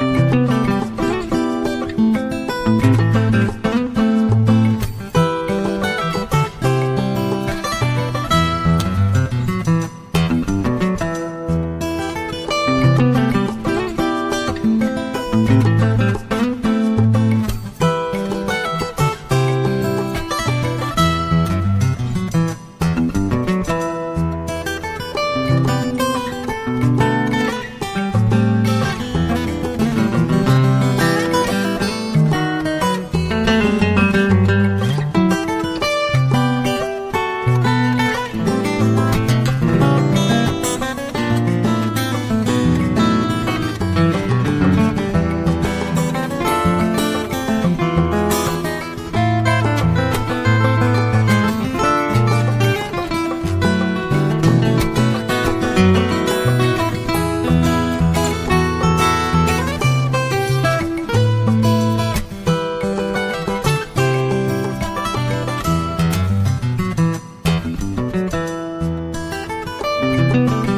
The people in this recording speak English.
Thank Música